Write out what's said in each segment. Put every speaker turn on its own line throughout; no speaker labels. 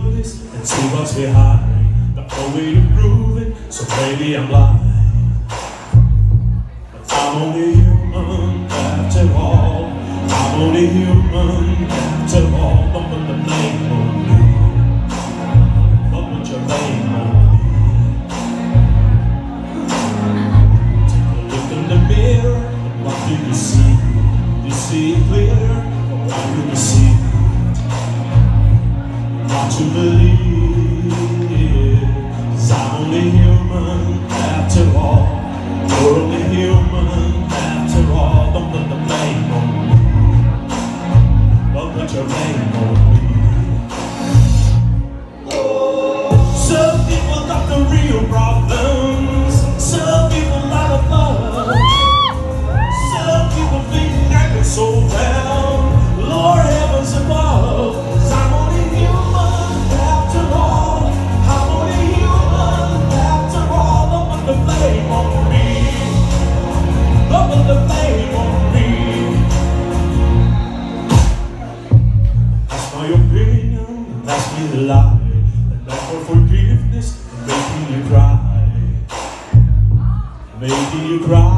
through this and see what's behind. The only to prove it, so maybe I'm blind. But I'm only human after all. I'm only human after all. I'm on the blame. to believe I'm only human after all. and ask me to lie, and ask for forgiveness, making you cry, making you cry.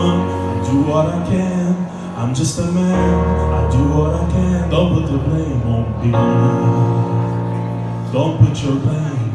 I do what I can. I'm just a man, I do what I can. Don't put the blame on me. Don't put your blame